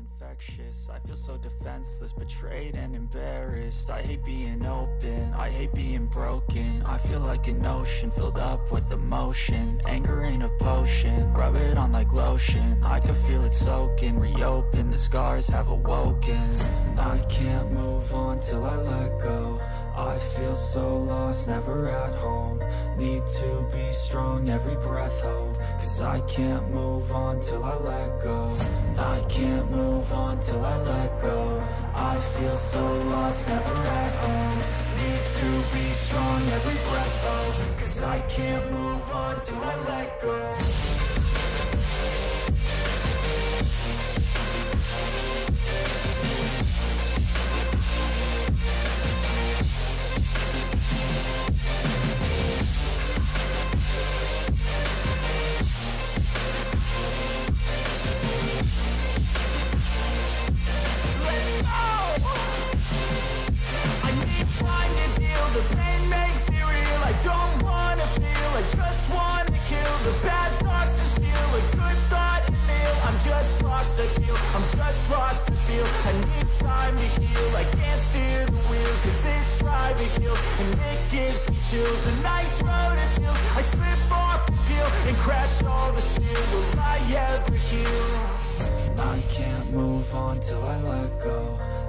infectious. I feel so defenseless, betrayed and embarrassed. I hate being open, I hate being broken. I feel like an ocean filled up with emotion. Anger ain't a potion, rub it on like lotion. I can feel it soaking, reopen, the scars have awoken. I can't move on till I let go. I feel so lost, never at home. Need to be strong, every breath hold Cause I can't move on till I let go. I can't move on till I let go. I feel so lost, never at home. Need to be strong, every breath hold Cause I can't move on till I let go lost, I feel, I'm just lost, I feel. I need time to heal, I can't steer the wheel Cause this drive it kills, and it gives me chills. A nice road it feels, I slip off the peel And crash all the steel, will I ever heal? I can't move on till I let go